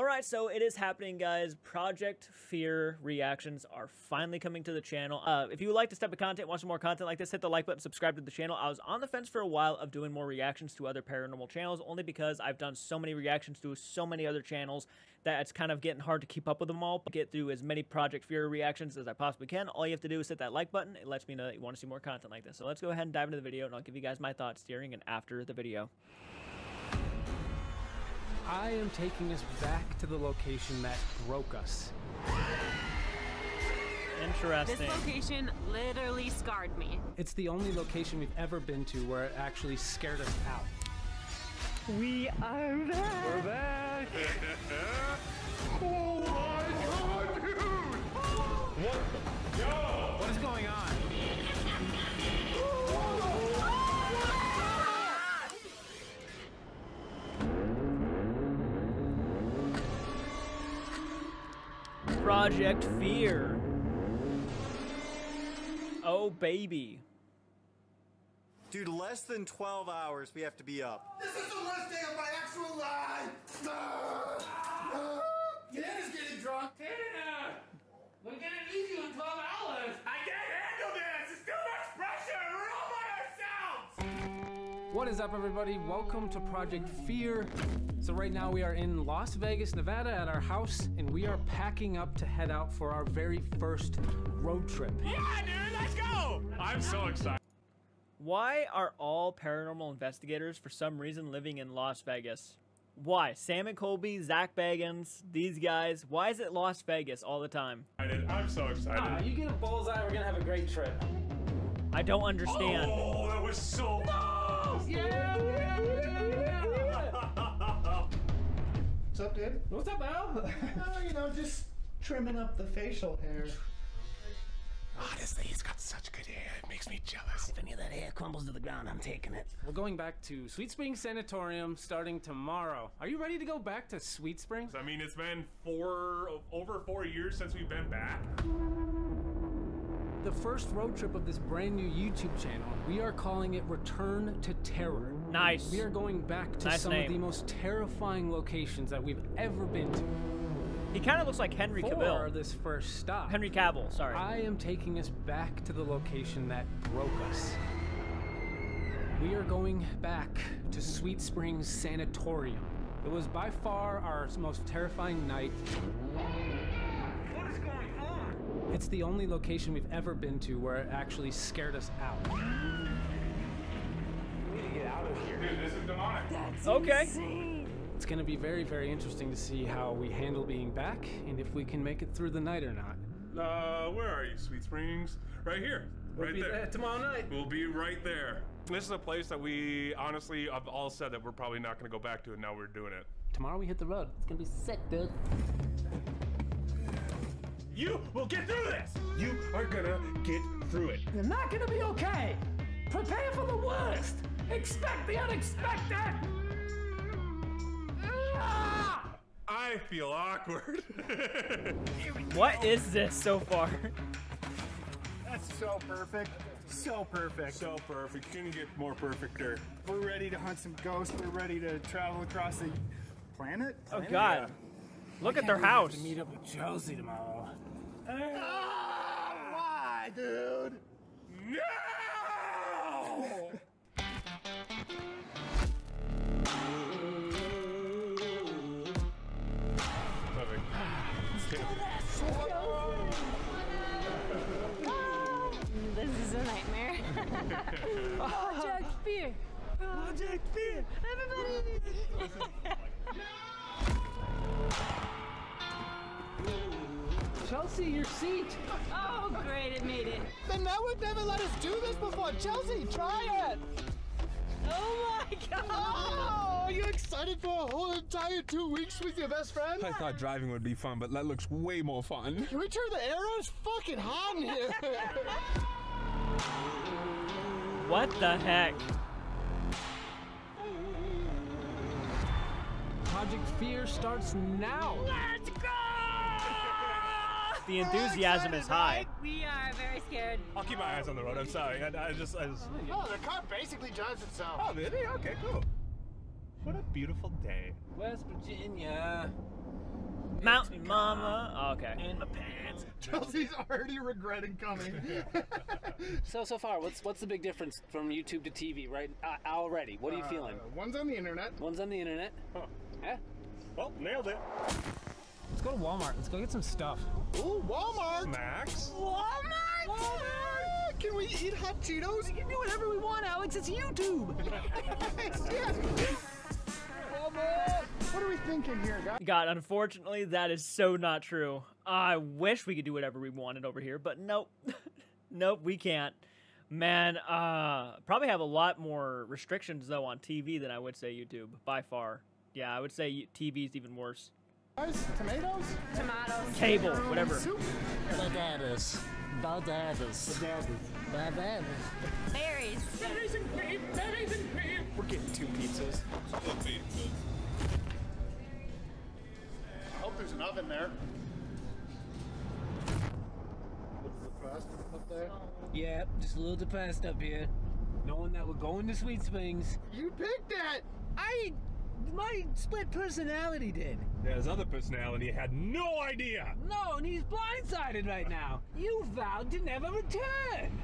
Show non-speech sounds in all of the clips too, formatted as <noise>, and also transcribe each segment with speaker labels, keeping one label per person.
Speaker 1: Alright, so it is happening, guys. Project Fear reactions are finally coming to the channel. Uh, if you like this type of content, want some more content like this, hit the like button, subscribe to the channel. I was on the fence for a while of doing more reactions to other paranormal channels, only because I've done so many reactions to so many other channels that it's kind of getting hard to keep up with them all. But Get through as many Project Fear reactions as I possibly can. All you have to do is hit that like button. It lets me know that you want to see more content like this. So let's go ahead and dive into the video, and I'll give you guys my thoughts during and after the video.
Speaker 2: I am taking us back to the location that broke us.
Speaker 1: Interesting.
Speaker 3: This location literally scarred me.
Speaker 2: It's the only location we've ever been to where it actually scared us out.
Speaker 3: We are back.
Speaker 2: We're back! <laughs>
Speaker 4: Oh my god, dude! <laughs> What? Yo!
Speaker 1: Project Fear. Oh, baby.
Speaker 5: Dude, less than 12 hours we have to be up.
Speaker 4: This is the worst day of my actual life! Ah! Ah! Tana's getting drunk! Tana! We're gonna need you in 12 hours!
Speaker 2: What is up, everybody? Welcome to Project Fear. So, right now we are in Las Vegas, Nevada at our house, and we are packing up to head out for our very first road trip.
Speaker 4: Yeah, dude, let's go! I'm so excited.
Speaker 1: Why are all paranormal investigators for some reason living in Las Vegas? Why? Sam and Colby, Zak Bagans, these guys. Why is it Las Vegas all the time?
Speaker 4: I'm so excited.
Speaker 2: Ah, you get a bullseye, we're gonna have a great trip.
Speaker 1: I don't understand.
Speaker 4: Oh, that was so close!
Speaker 2: Yeah, yeah, yeah, yeah.
Speaker 6: What's up, dude?
Speaker 2: What's up, Al? <laughs>
Speaker 6: Oh, you know, just trimming up the facial hair.
Speaker 4: Honestly, he's got such good hair. It makes me jealous.
Speaker 7: If any of that hair crumbles to the ground, I'm taking it.
Speaker 2: We're going back to Sweet Springs Sanatorium starting tomorrow. Are you ready to go back to Sweet Springs?
Speaker 4: I mean, it's been four, over four years since we've been back.
Speaker 2: The first road trip of this brand new YouTube channel, we are calling it Return to Terror.
Speaker 1: Nice.
Speaker 2: We are going back to
Speaker 1: Nice
Speaker 2: some
Speaker 1: name.
Speaker 2: of the most terrifying locations that we've ever been to.
Speaker 1: He kind of looks like Henry
Speaker 2: For
Speaker 1: Cavill.
Speaker 2: this first stop,
Speaker 1: Henry Cavill, sorry.
Speaker 2: I am taking us back to the location that broke us. We are going back to Sweet Springs Sanatorium. It was by far our most terrifying night.
Speaker 4: What is going on?
Speaker 2: It's the only location we've ever been to where it actually scared us out.
Speaker 4: We need to get out of here. Dude, this is demonic.
Speaker 1: That's okay.
Speaker 2: It's going to be very, very interesting to see how we handle being back and if we can make it through the night or not.
Speaker 4: Uh, where are you, Sweet Springs? Right here.
Speaker 2: We'll
Speaker 4: right
Speaker 2: be
Speaker 4: there.
Speaker 2: there tomorrow night.
Speaker 4: We'll be right there. This is a place that we honestly have all said that we're probably not going to go back to, and now we're doing it.
Speaker 2: Tomorrow we hit the road.
Speaker 7: It's gonna be sick, dude.
Speaker 4: You will get through this. You are gonna get through it.
Speaker 2: You're not going to be okay. Prepare for the worst. Expect the unexpected. Ah!
Speaker 4: I feel awkward. <laughs>
Speaker 1: What is this so far?
Speaker 6: That's so perfect. So perfect.
Speaker 4: so perfect. Couldn't get more perfecter.
Speaker 6: We're ready to hunt some ghosts. We're ready to travel across the planet.
Speaker 1: Oh
Speaker 6: Planet?
Speaker 1: God. Look at their house.
Speaker 2: Meet up with Josie tomorrow.
Speaker 6: Ah, why, dude?
Speaker 4: No! Perfect.
Speaker 3: This is a nightmare. <laughs> Project Fear. Project Fear. Everybody. <laughs>
Speaker 2: Chelsea, your seat.
Speaker 3: oh, great, it made it.
Speaker 6: The network never let us do this before. Chelsea, try it.
Speaker 3: Oh my god. <laughs>
Speaker 6: Oh, are you excited for a whole entire two weeks with your best friend?
Speaker 8: I thought driving would be fun, but that looks way more fun.
Speaker 6: Can we turn the air on? It's fucking hot in here. <laughs>
Speaker 1: What the heck?
Speaker 2: Project Fear starts now.
Speaker 3: Let's go!
Speaker 1: The enthusiasm is high.
Speaker 3: We are very scared.
Speaker 4: I'll keep my eyes on the road. I'm sorry. I, I just, I just.
Speaker 6: oh, the car basically drives itself.
Speaker 4: Oh, really? Okay, cool. What a beautiful day.
Speaker 2: West Virginia.
Speaker 1: Mountain Mama. Oh, okay.
Speaker 2: In my pants.
Speaker 6: Chelsea's already regretting coming. <laughs>
Speaker 2: So so far, what's what's the big difference from YouTube to TV? Right uh, already. What are you feeling?
Speaker 6: Uh, one's on the internet.
Speaker 2: One's on the internet. Huh. Yeah.
Speaker 4: Well, nailed it.
Speaker 2: Let's go to Walmart. Let's go get some stuff.
Speaker 6: Ooh, Walmart.
Speaker 4: Max.
Speaker 6: Walmart. Walmart! Can we eat hot Cheetos?
Speaker 2: We can do whatever we want, Alex. It's YouTube. <laughs>
Speaker 6: yes. Walmart. What are we thinking here, guys?
Speaker 1: God, unfortunately, that is so not true. I wish we could do whatever we wanted over here, but nope. <laughs> nope, we can't. Man, uh, probably have a lot more restrictions, though, on TV than I would say YouTube, by far. Yeah, I would say TV is even worse.
Speaker 6: Guys, tomatoes.
Speaker 3: Tomatoes.
Speaker 1: Cable, whatever.
Speaker 6: Soup.
Speaker 7: Bananas. Bananas. Bananas.
Speaker 3: Berries.
Speaker 9: Berries and cream, berries and cream.
Speaker 6: We're getting two pizzas. I hope there's an oven there. Depressed up there.
Speaker 2: yeah, just a little depressed up here. Knowing that we're going to Sweet Springs.
Speaker 6: You picked that!
Speaker 2: I my split personality did.
Speaker 4: Yeah, his other personality had no idea.
Speaker 2: No, and he's blindsided right now. You vowed to never return.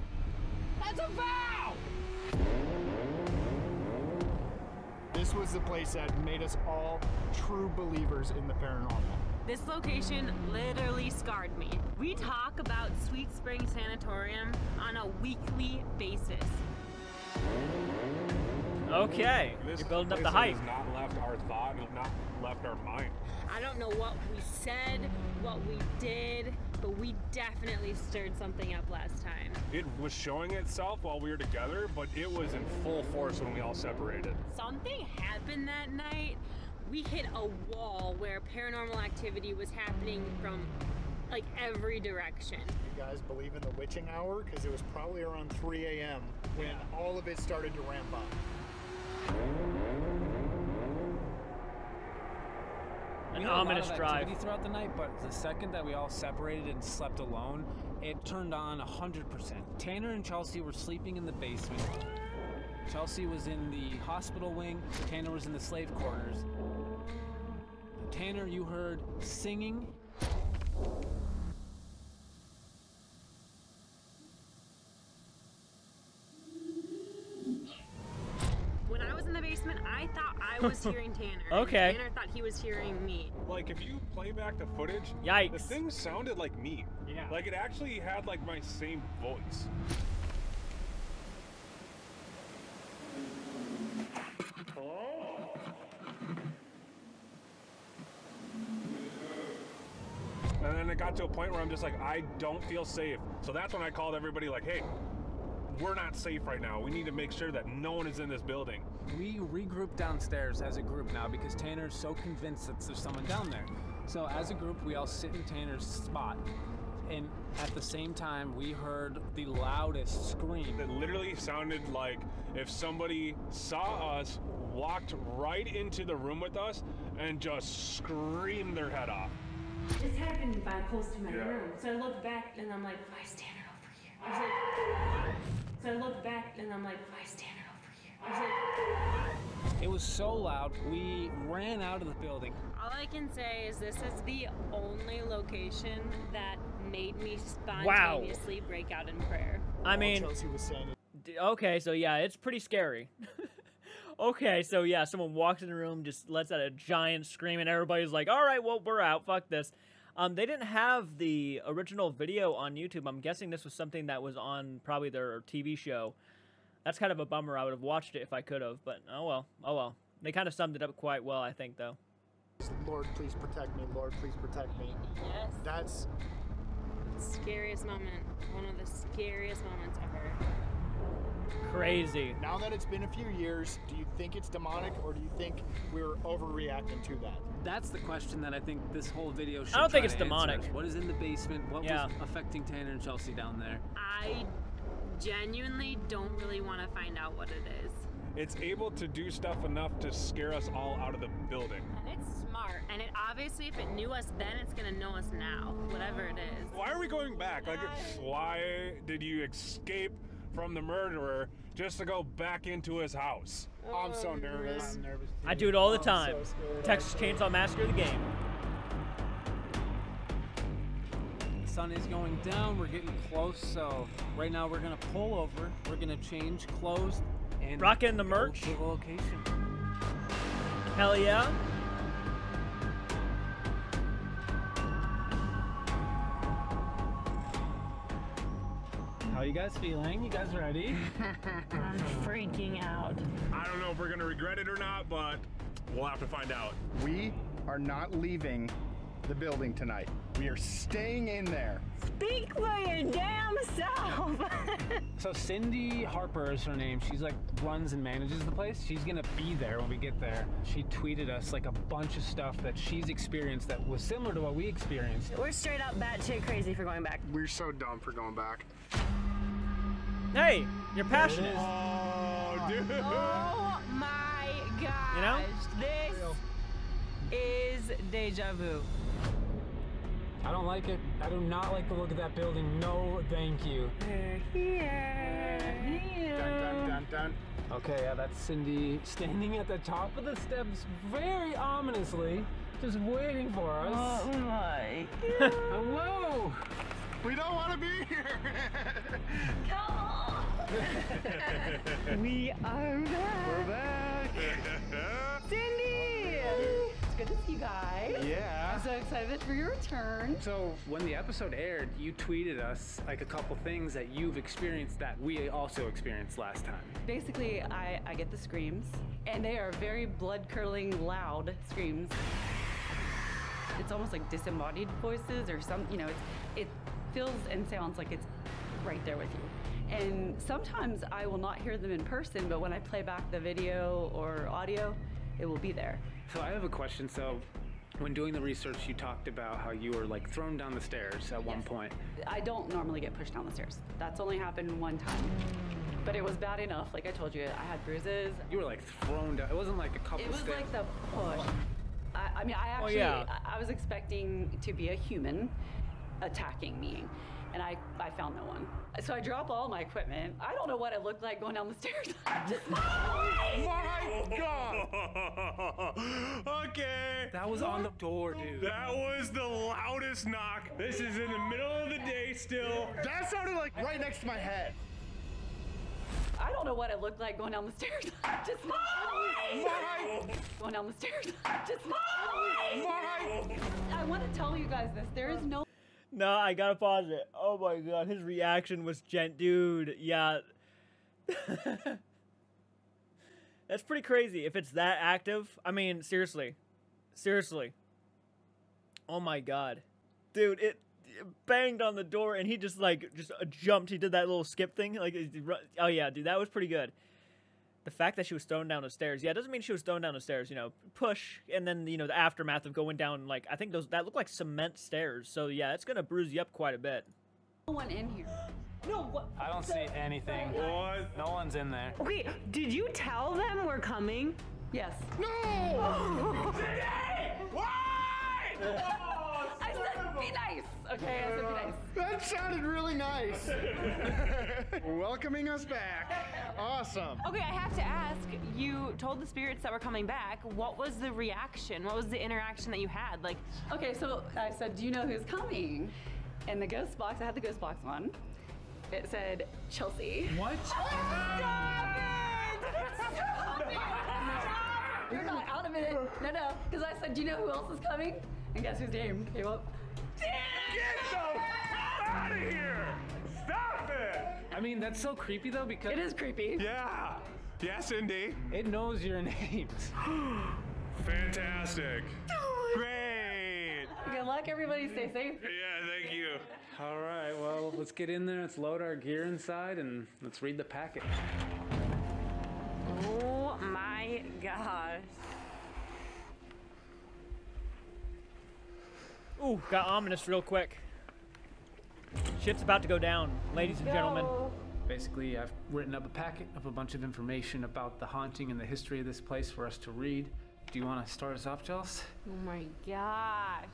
Speaker 2: That's a vow.
Speaker 6: This was the place that made us all true believers in the paranormal.
Speaker 3: This location literally scarred me. We talk about Sweet Spring Sanatorium on a weekly basis.
Speaker 1: Okay,
Speaker 4: This
Speaker 1: you're building up the
Speaker 4: place
Speaker 1: hype.
Speaker 4: Has not left our thought, and not left our mind.
Speaker 3: I don't know what we said, what we did, but we definitely stirred something up last time.
Speaker 4: It was showing itself while we were together, but it was in full force when we all separated.
Speaker 3: Something happened that night. We hit a wall where paranormal activity was happening from like every direction.
Speaker 6: You guys believe in the witching hour? Because it was probably around 3 a.m. when all of it started to ramp up.
Speaker 1: An
Speaker 2: We had a lot
Speaker 1: ominous drive.
Speaker 2: throughout the night, but the second that we all separated and slept alone, it turned on 100%. Tanner and Chelsea were sleeping in the basement. Chelsea was in the hospital wing. Tanner was in the slave quarters. Tanner, you heard singing.
Speaker 3: When I was in the basement, I thought I <laughs> was hearing Tanner. and
Speaker 1: Okay.
Speaker 3: Tanner thought he was hearing me.
Speaker 4: Like if you play back the footage,
Speaker 1: Yikes.
Speaker 4: the thing sounded like me.
Speaker 2: Yeah.
Speaker 4: Like it actually had like my same voice. And then it got to a point where I'm just like, I don't feel safe. So that's when I called everybody like, hey, we're not safe right now. We need to make sure that no one is in this building.
Speaker 2: We regroup downstairs as a group now because Tanner's so convinced that there's someone down there. So as a group, we all sit in Tanner's spot. And at the same time, we heard the loudest scream.
Speaker 4: It literally sounded like if somebody saw us, walked right into the room with us, and just screamed their head off.
Speaker 3: This happened by close to my
Speaker 4: Yeah.
Speaker 3: room. So I looked back and I'm like, why is Tanner over here? I was like, so I looked back and I'm like, why is Tanner over here? I was like,
Speaker 2: It was so loud, we ran out of the building.
Speaker 3: all I can say is this is the only location that made me
Speaker 1: Wow.
Speaker 3: spontaneously break out in prayer.
Speaker 1: I mean,
Speaker 6: Chelsea was saying is
Speaker 1: d- okay, so yeah, it's pretty scary. <laughs> okay, so yeah, someone walks in the room, just lets out a giant scream, and everybody's like, "All right, well, we're out. Fuck this." Um, they didn't have the original video on YouTube. I'm guessing this was something that was on probably their TV show. That's kind of a bummer. I would have watched it if I could have, but oh well, oh well. They kind of summed it up quite well, I think, though.
Speaker 6: Lord, please protect me. Lord, please protect me.
Speaker 3: Yes.
Speaker 6: That's
Speaker 3: Scariest moment. One of the scariest moments ever.
Speaker 1: Crazy.
Speaker 6: now that it's been a few years, do you think it's demonic or do you think we're overreacting to that?
Speaker 2: That's the question that I think this whole video should
Speaker 1: I don't think it's
Speaker 2: to answer.
Speaker 1: demonic.
Speaker 2: What is in the basement? What
Speaker 1: Yeah.
Speaker 2: was affecting Tanner and Chelsea down there?
Speaker 3: I genuinely don't really want to find out what it is.
Speaker 4: It's able to do stuff enough to scare us all out of the building.
Speaker 3: And it's smart. And it obviously, if it knew us then, it's gonna know us now. Whatever it is.
Speaker 4: Why are we going back? Like, why did you escape from the murderer just to go back into his house.
Speaker 6: Oh, I'm so nervous. I'm nervous
Speaker 1: I do it all the time.
Speaker 6: So
Speaker 1: Texas Chainsaw Massacre, the game.
Speaker 2: The sun is going down. We're getting close, so right now we're gonna pull over. We're gonna change clothes and
Speaker 1: rocking the merch.
Speaker 2: The location.
Speaker 1: Hell yeah.
Speaker 2: You guys feeling? You guys ready? <laughs>
Speaker 3: I'm freaking out.
Speaker 4: I don't know if we're gonna regret it or not, but we'll have to find out.
Speaker 6: We are not leaving the building tonight. We are staying in there.
Speaker 3: Speak for your damn self. <laughs>
Speaker 2: So Cindy Harper is her name. She's like runs and manages the place. She's gonna be there when we get there. She tweeted us like a bunch of stuff that she's experienced that was similar to what we experienced.
Speaker 3: We're straight up batshit crazy for going back.
Speaker 6: We're so dumb for going back.
Speaker 1: Hey, you're passionate.
Speaker 4: Oh, dude.
Speaker 10: Oh my gosh.
Speaker 1: You know?
Speaker 10: This is deja vu.
Speaker 2: I don't like it. I do not like the look of that building. No, thank you. Here, here.
Speaker 6: Dun, dun, dun, dun.
Speaker 2: Okay, yeah, that's Cindy standing at the top of the steps very ominously, just waiting for us.
Speaker 3: Oh my. <laughs>
Speaker 2: Hello!
Speaker 6: We don't want to be here. <laughs> Come on. <laughs>
Speaker 3: We are back.
Speaker 6: We're back. <laughs>
Speaker 10: Cindy! It's good to see you guys.
Speaker 6: Yeah.
Speaker 10: I'm so excited for your return.
Speaker 2: So, when the episode aired, you tweeted us like a couple things that you've experienced that we also experienced last time.
Speaker 10: Basically, I, I get the screams, and they are very blood curdling, loud screams. It's almost like disembodied voices or some, you know, it's, it feels and sounds like it's right there with you. And sometimes I will not hear them in person, but when I play back the video or audio, it will be there.
Speaker 2: So, I have a question. So, when doing the research, you talked about how you were like thrown down the stairs at one
Speaker 10: Yes.
Speaker 2: point.
Speaker 10: I don't normally get pushed down the stairs. That's only happened one time. But it was bad enough. Like I told you, I had bruises.
Speaker 2: You were like thrown down. It wasn't like a couple
Speaker 10: It was
Speaker 2: steps.
Speaker 10: like the push. I, I mean, I
Speaker 1: Oh,
Speaker 10: actually,
Speaker 1: yeah.
Speaker 10: I, I was expecting to be a human attacking me, and I, I found no one. So I drop all my equipment. I don't know what it looked like going down the <laughs> stairs. Just
Speaker 6: My God. <laughs>
Speaker 4: okay.
Speaker 2: that was on the door, dude.
Speaker 4: That was the loudest knock. This is in the middle of the day still.
Speaker 6: That sounded like right next to my head.
Speaker 10: I don't know what it looked like going down the stairs. <laughs> Just
Speaker 6: My.
Speaker 10: going down the stairs. Just
Speaker 6: My.
Speaker 10: I want to tell you guys this. There is no
Speaker 1: No, I gotta pause it. Oh my god, his reaction was gent, dude. Yeah, <laughs> that's pretty crazy. If it's that active, I mean, seriously, seriously. Oh my god, dude, it, it banged on the door and he just like just jumped. He did that little skip thing, like oh yeah, dude, that was pretty good. The fact that she was thrown down the stairs, yeah, it doesn't mean she was thrown down the stairs. You know, push, and then you know the aftermath of going down. Like I think those that look like cement stairs. So yeah, it's gonna bruise you up quite a bit.
Speaker 10: No one in here. <gasps> No, what?
Speaker 2: I don't see anything.
Speaker 4: What?
Speaker 2: No one's in there.
Speaker 3: Wait, did you tell them we're coming?
Speaker 10: Yes.
Speaker 6: No. <gasps> <laughs>
Speaker 10: I <laughs> said be nice. Okay, I said be nice.
Speaker 6: That sounded really nice. <laughs> Welcoming us back. Awesome.
Speaker 3: Okay, I have to ask. You told the spirits that were coming back. What was the reaction? What was the interaction that you had? Like,
Speaker 10: Okay, so I said, do you know who's coming? And the ghost box, I had the ghost box on. It said Chelsea.
Speaker 2: What? <laughs> <laughs>
Speaker 10: You're not out of it. No, no. Because I said, do you know who else is coming? And guess whose name came up?
Speaker 4: Get the out of here! Stop it!
Speaker 2: I mean, that's so creepy though because
Speaker 10: It is creepy.
Speaker 4: Yeah. Yeah, Cindy.
Speaker 2: it knows your <laughs> names.
Speaker 4: Fantastic. Great.
Speaker 10: Good luck, everybody. Stay safe.
Speaker 4: Yeah, thank you.
Speaker 2: All right, well, let's get in there. Let's load our gear inside and let's read the package.
Speaker 3: oh my gosh.
Speaker 1: Ooh, got ominous real quick. Shit's about to go down, ladies and gentlemen.
Speaker 2: Basically, I've written up a packet of a bunch of information about the haunting and the history of this place for us to read. Do you want to start us off, Chels?
Speaker 3: Oh my gosh.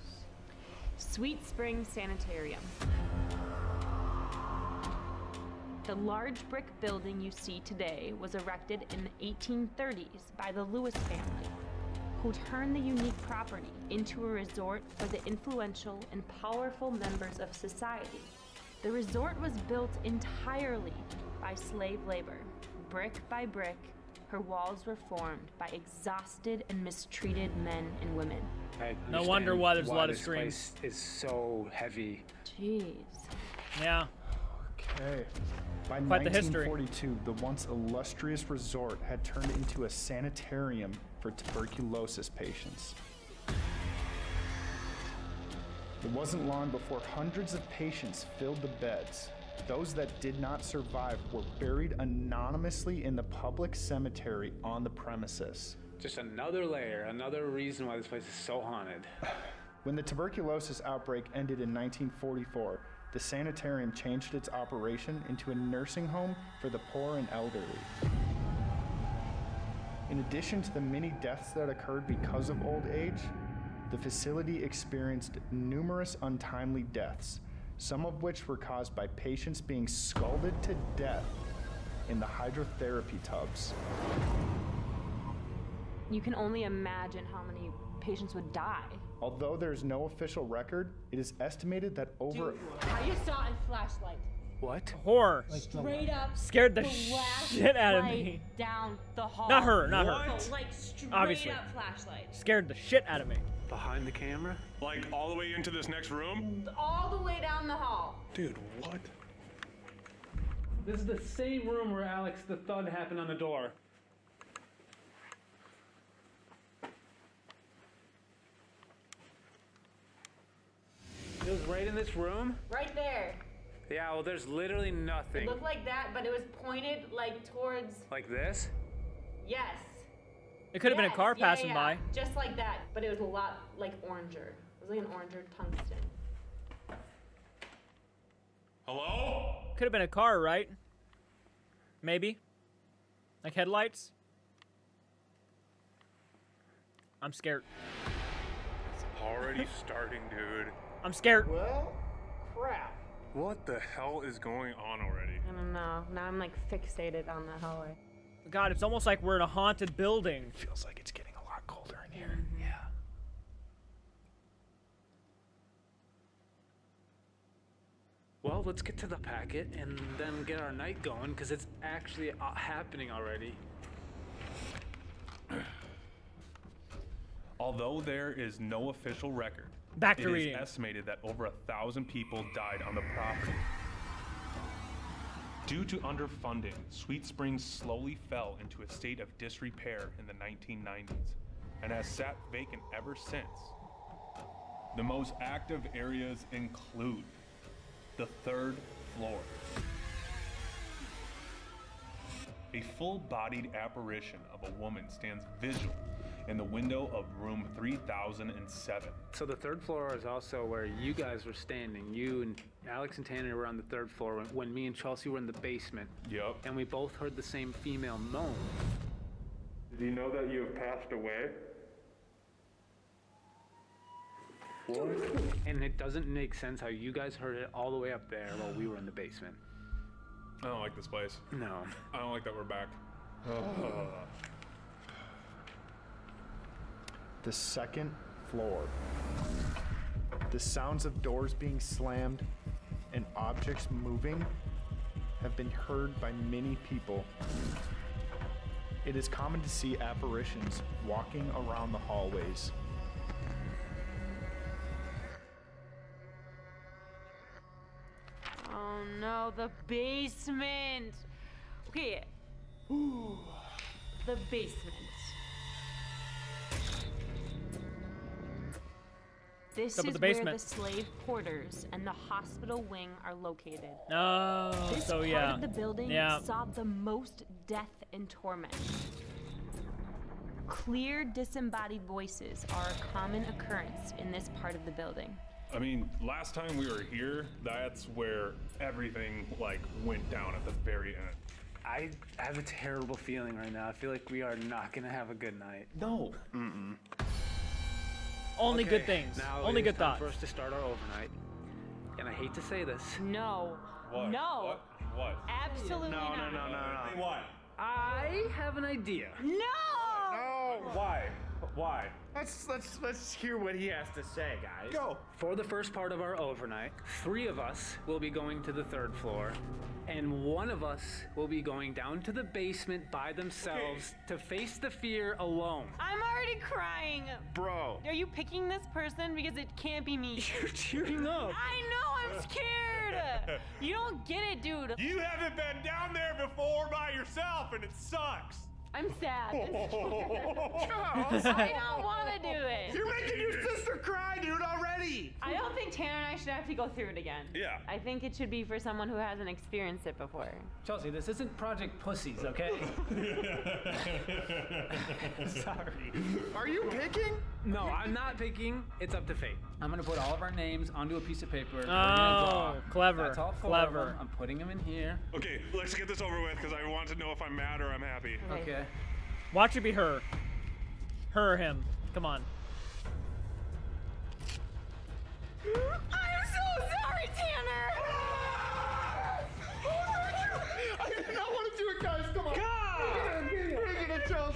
Speaker 3: Sweet Spring Sanitarium. The large brick building you see today was erected in the 1830s by the Lewis family, who turned the unique property into a resort for the influential and powerful members of society. The resort was built entirely by slave labor. Brick by brick, her walls were formed by exhausted and mistreated men and women.
Speaker 1: No wonder why there's a lot of
Speaker 2: this
Speaker 1: screams.
Speaker 2: place is so heavy.
Speaker 3: Jeez.
Speaker 1: Yeah.
Speaker 6: Okay. By
Speaker 1: Quite the history.
Speaker 6: 1942, the once illustrious resort had turned into a sanitarium for tuberculosis patients. It wasn't long before hundreds of patients filled the beds. Those that did not survive were buried anonymously in the public cemetery on the premises.
Speaker 2: Just another layer, another reason why this place is so haunted. <sighs>
Speaker 6: When the tuberculosis outbreak ended in 1944, the sanitarium changed its operation into a nursing home for the poor and elderly. In addition to the many deaths that occurred because of old age, the facility experienced numerous untimely deaths, some of which were caused by patients being scalded to death in the hydrotherapy tubs.
Speaker 3: You can only imagine how many patients would die.
Speaker 6: Although there's no official record, it is estimated that over
Speaker 3: I just saw a flashlight.
Speaker 2: What?
Speaker 1: Horror.
Speaker 3: Like Straight up.
Speaker 1: Scared the
Speaker 3: flashlight
Speaker 1: shit out of me.
Speaker 3: Down the hall.
Speaker 1: Not her, not her.
Speaker 3: No, like straight
Speaker 1: Obviously.
Speaker 3: up flashlight.
Speaker 1: Scared the shit out of me.
Speaker 2: Behind the camera?
Speaker 4: Like all the way into this next room?
Speaker 3: All the way down the hall.
Speaker 4: Dude, what?
Speaker 2: This is the same room where Alex the thud happened on the door. It was right in this room?
Speaker 3: Right there.
Speaker 2: Yeah, well, there's literally nothing.
Speaker 3: It looked like that, but it was pointed like towards
Speaker 2: Like this?
Speaker 3: yes.
Speaker 1: It could have been a
Speaker 3: Yes,
Speaker 1: car
Speaker 3: yeah,
Speaker 1: passing
Speaker 3: yeah,
Speaker 1: by.
Speaker 3: Just like that, but it was a lot like oranger. It was like an oranger tungsten.
Speaker 4: Hello?
Speaker 1: Could have been a car, right? Maybe. Like headlights. I'm scared.
Speaker 4: It's already starting, dude.
Speaker 1: I'm scared.
Speaker 6: Well, crap.
Speaker 4: What the hell is going on already?
Speaker 3: I don't know. Now I'm like fixated on the hallway.
Speaker 1: God, it's almost like we're in a haunted building.
Speaker 6: Feels like it's getting a lot colder in here.
Speaker 2: Yeah. Well, let's get to the packet and then get our night going because it's actually uh, happening already.
Speaker 4: Although there is no official record,
Speaker 1: Back to
Speaker 4: is
Speaker 1: reading.
Speaker 4: estimated that over a thousand people died on the property. Due to underfunding, Sweet Springs slowly fell into a state of disrepair in the 1990s and has sat vacant ever since. The most active areas include the third floor. A full bodied apparition of a woman stands visual in the window of room 3007.
Speaker 2: So the third floor is also where you guys were standing. You and Alex and Tanner were on the third floor when, when me and Chelsea were in the basement.
Speaker 4: Yup.
Speaker 2: And we both heard the same female moan.
Speaker 4: Do you know that you have passed away? What? <laughs>
Speaker 2: And it doesn't make sense how you guys heard it all the way up there while we were in the basement.
Speaker 4: I don't like this place.
Speaker 2: No.
Speaker 4: I don't like that we're back. <sighs> <sighs> <sighs>
Speaker 6: The second floor. The sounds of doors being slammed and objects moving have been heard by many people. It is common to see apparitions walking around the hallways.
Speaker 3: Oh no, the basement. Okay. <gasps> the basement. This
Speaker 1: Up
Speaker 3: is
Speaker 1: the
Speaker 3: where the slave quarters and the hospital wing are located.
Speaker 1: Oh,
Speaker 3: This
Speaker 1: so
Speaker 3: part
Speaker 1: yeah.
Speaker 3: of the building
Speaker 1: Yeah.
Speaker 3: saw the most death and torment. Clear disembodied voices are a common occurrence in this part of the building.
Speaker 4: I mean, last time we were here, that's where everything like went down at the very end.
Speaker 2: I have a terrible feeling right now. I feel like we are not gonna have a good night.
Speaker 4: No.
Speaker 1: Only good things.
Speaker 2: Now
Speaker 1: Only
Speaker 2: it
Speaker 1: good
Speaker 2: is time
Speaker 1: thoughts.
Speaker 2: for us to start our overnight. And I hate to say this.
Speaker 3: No.
Speaker 4: What?
Speaker 3: No.
Speaker 4: What? What?
Speaker 3: Absolutely
Speaker 2: No, no,
Speaker 3: not.
Speaker 2: no, no, no.
Speaker 4: What?
Speaker 2: I have an idea.
Speaker 3: No. No!
Speaker 4: Why?
Speaker 11: Why?
Speaker 12: Let's let's let's hear what he has to say, guys.
Speaker 6: Go.
Speaker 2: For the first part of our overnight, three of us will be going to the third floor, and one of us will be going down to the basement by themselves to face the fear alone.
Speaker 3: I'm already crying.
Speaker 12: Bro.
Speaker 3: Are you picking this person? Because it can't be me. <laughs>
Speaker 2: You're tearing up.
Speaker 3: I know, I'm scared. <laughs> You don't get it, dude.
Speaker 4: You haven't been down there before by yourself, and it sucks.
Speaker 3: I'm sad.
Speaker 12: Charles. <laughs> <laughs>
Speaker 3: I don't want to do it.
Speaker 12: You're making your sister cry, dude, already.
Speaker 3: I don't think Tanner and I should have to go through it again.
Speaker 4: Yeah.
Speaker 3: I think it should be for someone who hasn't experienced it before.
Speaker 2: Chelsea, this isn't Project Pussies, okay? <laughs> Sorry.
Speaker 12: Are you picking?
Speaker 2: No, I'm not picking. It's up to fate. I'm gonna put all of our names onto a piece of paper. We're gonna oh, draw.
Speaker 1: Oh, clever,
Speaker 2: That's all four
Speaker 1: clever.
Speaker 2: Of them. I'm putting them in here.
Speaker 4: Okay, let's get this over with because I want to know if I'm mad or I'm happy.
Speaker 2: Okay.
Speaker 1: Watch it be her. Her or him. Come on. <gasps>
Speaker 3: I'm so sorry, Tanner.
Speaker 12: I did not want to do it, guys. Come on.
Speaker 4: God!
Speaker 12: Bring it in. Bring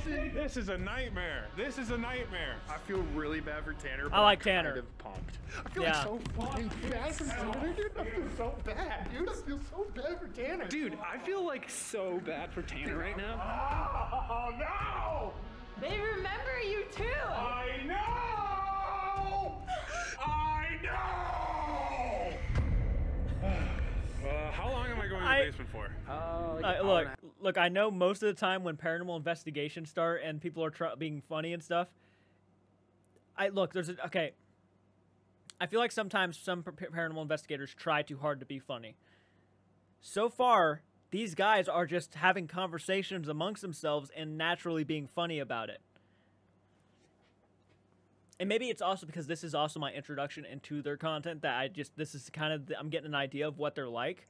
Speaker 12: it.
Speaker 4: This is a nightmare. This is a nightmare.
Speaker 12: I feel really bad for Tanner.
Speaker 1: I
Speaker 12: but
Speaker 1: like
Speaker 12: I'm
Speaker 1: Tanner.
Speaker 12: Kind of pumped. I feel
Speaker 1: Yeah.
Speaker 12: like so fucking bad for Tanner, dude. I feel so bad, dude. I feel so bad for Tanner.
Speaker 2: Dude, I feel like so bad for Tanner right now.
Speaker 4: Oh <laughs> no!
Speaker 3: They remember you too.
Speaker 4: I know! I know! <sighs> Uh, how long am I going to
Speaker 1: I-
Speaker 4: the basement for?
Speaker 2: Oh,
Speaker 1: Uh, look, look. I know most of the time when paranormal investigations start and people are tr- being funny and stuff. I look. There's a okay. I feel like sometimes some paranormal investigators try too hard to be funny. So far, these guys are just having conversations amongst themselves and naturally being funny about it. And maybe it's also because this is also my introduction into their content that I just this is kind of I'm getting an idea of what they're like.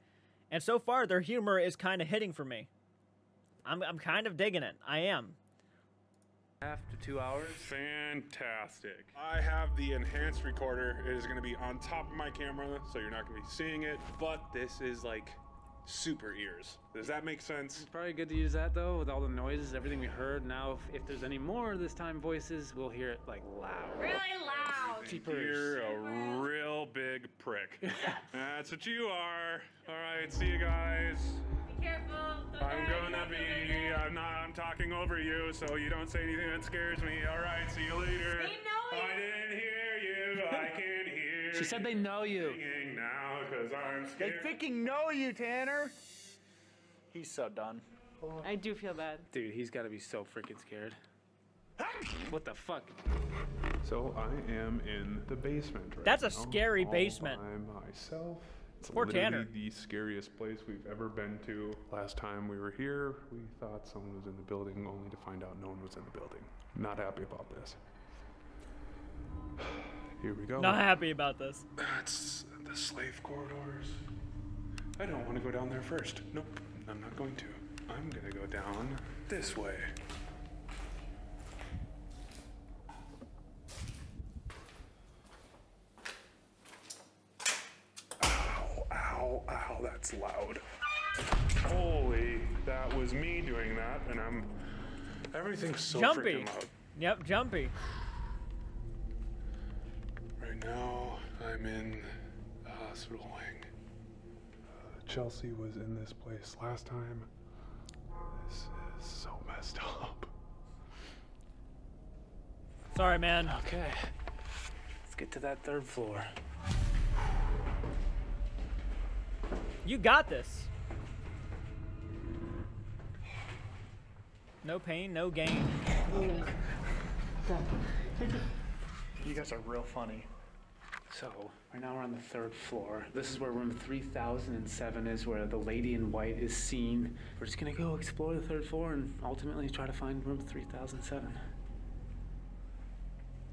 Speaker 1: And so far their humor is kind of hitting for me. I'm I'm kind of digging it. I am.
Speaker 2: After two hours.
Speaker 4: Fantastic. I have the enhanced recorder. It is going to be on top of my camera, so you're not going to be seeing it. But this is like super ears. Does that make sense?
Speaker 2: It's probably good to use that though, with all the noises, everything we heard. Now, if, if there's any more this time voices, we'll hear it like loud.
Speaker 3: Really loud.
Speaker 4: You're a real big prick. <laughs> That's what you are. All right, see you guys.
Speaker 3: Be careful.
Speaker 4: I'm gonna be. I'm not. I'm talking over you, so you don't say anything that scares me. All right, see you later.
Speaker 3: They know you.
Speaker 4: I didn't hear you. I can't hear.
Speaker 2: She said they know you.
Speaker 4: Now, cause I'm
Speaker 12: They
Speaker 4: scared.
Speaker 12: freaking know you, Tanner. He's so done.
Speaker 3: I do feel bad.
Speaker 2: Dude, he's gotta be so freaking scared. What the fuck?
Speaker 4: So I am in the basement right
Speaker 1: That's a
Speaker 4: now,
Speaker 1: scary
Speaker 4: all
Speaker 1: basement.
Speaker 4: By myself. It's
Speaker 1: Poor
Speaker 4: literally
Speaker 1: Tanner.
Speaker 4: the scariest place we've ever been to. Last time we were here, we thought someone was in the building, only to find out no one was in the building. Not happy about this. Here we go.
Speaker 1: Not happy about this.
Speaker 4: Uh, that's the slave corridors. I don't want to go down there first. Nope, I'm not going to. I'm gonna go down this way. Ow, ow, ow, that's loud. Holy, that was me doing that, and I'm. Everything's so
Speaker 1: Jumpy.
Speaker 4: freaking loud.
Speaker 1: Yep, jumpy.
Speaker 4: Right now, I'm in the hospital wing. Uh, Chelsea was in this place last time. This is so messed <laughs> up.
Speaker 1: Sorry, man.
Speaker 2: Okay. Let's get to that third floor.
Speaker 1: You got this. No pain, no gain. <laughs>
Speaker 12: You guys are real funny.
Speaker 2: So, right now we're on the third floor. This is where room 3007 is, where the lady in white is seen. We're just gonna go explore the third floor and ultimately try to find room 3007.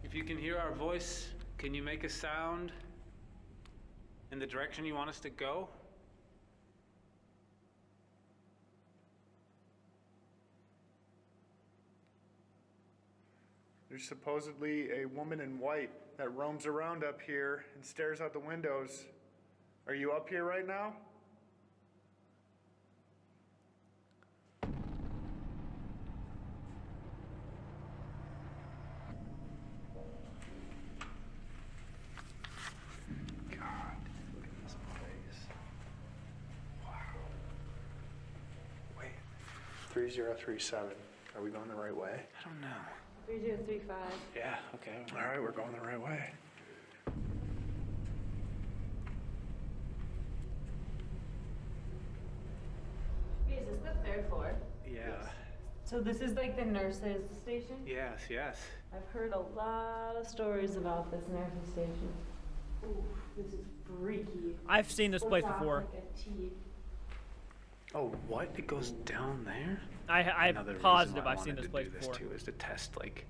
Speaker 2: If you can hear our voice, can you make a sound in the direction you want us to go?
Speaker 6: There's supposedly a woman in white that roams around up here and stares out the windows. Are you up here right now? God, look at this place. Wow. Wait, 3037. Are we going the right way?
Speaker 2: I don't know.
Speaker 3: 3035.
Speaker 2: Yeah, okay.
Speaker 6: All right, we're going the right way.
Speaker 3: Is this the third floor?
Speaker 2: Yeah.
Speaker 3: So this is like the nurses' station?
Speaker 2: Yes, yes.
Speaker 3: I've heard a lot of stories about this nurses' station. Ooh, this is freaky.
Speaker 1: I've seen this place
Speaker 3: Looks off
Speaker 1: before.
Speaker 3: Like a T.
Speaker 2: Oh, what? It goes down there?
Speaker 1: I, I'm
Speaker 2: Another reason
Speaker 1: positive
Speaker 2: why I
Speaker 1: I've seen
Speaker 2: wanted
Speaker 1: this
Speaker 2: to
Speaker 1: place
Speaker 2: do this
Speaker 1: before.
Speaker 2: too is to test like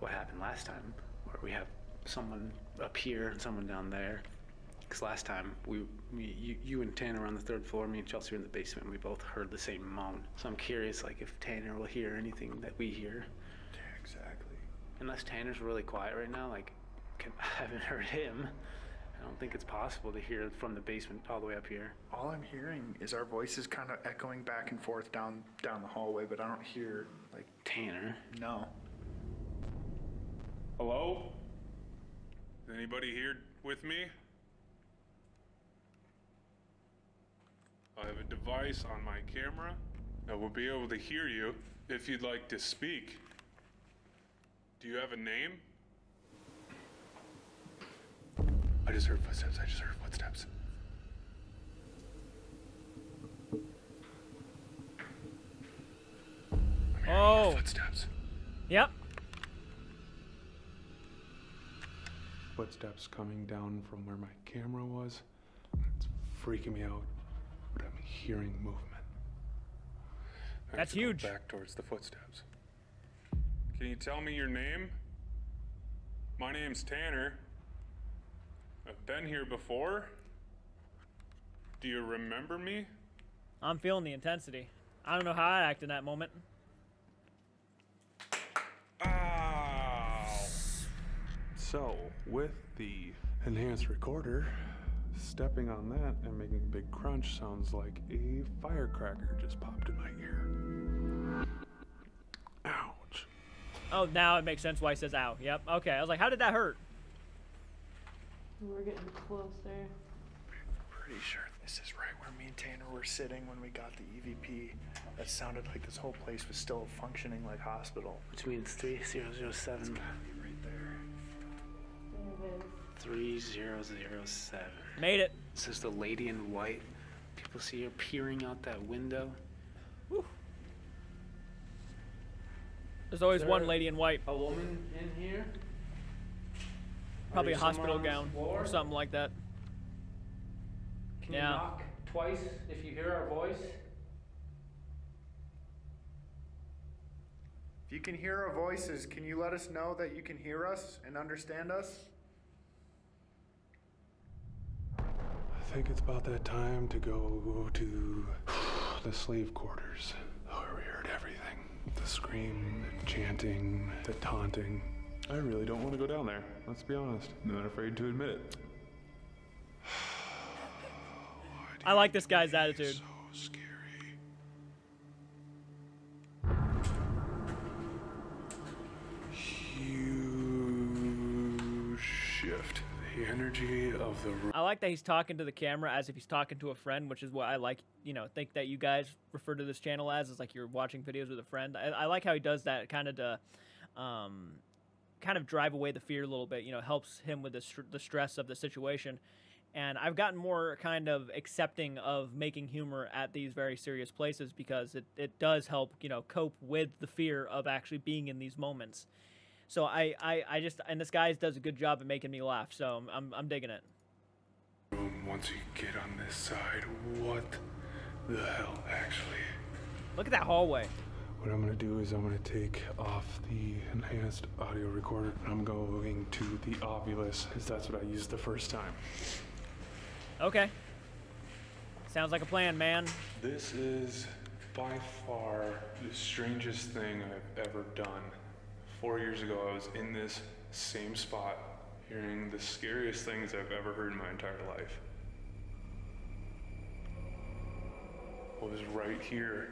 Speaker 2: what happened last time, where we have someone up here and someone down there. Because last time we, we you, you and Tanner were on the third floor, me and Chelsea were in the basement. and We both heard the same moan. So I'm curious, like if Tanner will hear anything that we hear.
Speaker 6: Yeah, Exactly.
Speaker 2: Unless Tanner's really quiet right now, like can, <laughs> I haven't heard him. I don't think it's possible to hear from the basement all the way up here.
Speaker 6: All I'm hearing is our voices kind of echoing back and forth down down the hallway, but I don't hear like
Speaker 2: Tanner.
Speaker 6: no.
Speaker 4: Hello? Is anybody here with me? I have a device on my camera that will be able to hear you if you'd like to speak. Do you have a name? I just heard footsteps. I just heard footsteps.
Speaker 1: Oh,
Speaker 4: Footsteps.
Speaker 1: yep.
Speaker 4: Footsteps coming down from where my camera was. It's freaking me out, but I'm hearing movement. I have
Speaker 1: That's
Speaker 4: to go
Speaker 1: huge.
Speaker 4: Back towards the footsteps. Can you tell me your name? My name's Tanner. I've been here before. Do you remember me?
Speaker 1: I'm feeling the intensity. I don't know how I act in that moment.
Speaker 4: Ow! So, with the enhanced recorder, stepping on that and making a big crunch sounds like a firecracker just popped in my ear. Ouch.
Speaker 1: Oh, now it makes sense why he says ow. Yep. Okay. I was like, how did that hurt?
Speaker 3: We're getting closer.
Speaker 6: Pretty sure this is right where me and Tanner were sitting when we got the EVP. That sounded like this whole place was still functioning like hospital.
Speaker 2: Which means 3007.
Speaker 6: Gotta be right there.
Speaker 3: There it is.
Speaker 2: 3007.
Speaker 1: Made it.
Speaker 2: This is the lady in white. People see her peering out that window.
Speaker 1: There's always
Speaker 2: Is
Speaker 1: one lady in white,
Speaker 2: A woman in here?
Speaker 1: Probably a hospital gown
Speaker 2: floor?
Speaker 1: or something like that.
Speaker 2: Can
Speaker 1: Yeah.
Speaker 2: you knock twice if you hear our voice?
Speaker 6: If you can hear our voices, can you let us know that you can hear us and understand us?
Speaker 4: I think it's about that time to go to the slave quarters. Where we heard everything the scream, the chanting, the taunting. I really don't want to go down there, let's be honest. I'm not afraid to admit it. <sighs>
Speaker 1: I like this guy's attitude.
Speaker 4: So scary. Huge shift. The energy of the room.
Speaker 1: I like that he's talking to the camera as if he's talking to a friend, which is what I like. You know, think that you guys refer to this channel as is like you're watching videos with a friend. I, I like how he does that, kind of to, um, kind of drive away the fear a little bit. You know, helps him with the str- the stress of the situation. And I've gotten more kind of accepting of making humor at these very serious places because it, it does help, you know, cope with the fear of actually being in these moments. So I, I, I just and this guy does a good job at making me laugh. So I'm, I'm, I'm digging it.
Speaker 4: once you get on this side. What the hell, actually?
Speaker 1: Look at that hallway.
Speaker 4: What I'm gonna do is I'm gonna take off the enhanced audio recorder. I'm going to the Ovilus, because that's what I used the first time.
Speaker 1: Okay. Sounds like a plan, man.
Speaker 4: This is by far the strangest thing I've ever done. Four years ago, I was in this same spot, hearing the scariest things I've ever heard in my entire life. I was right here.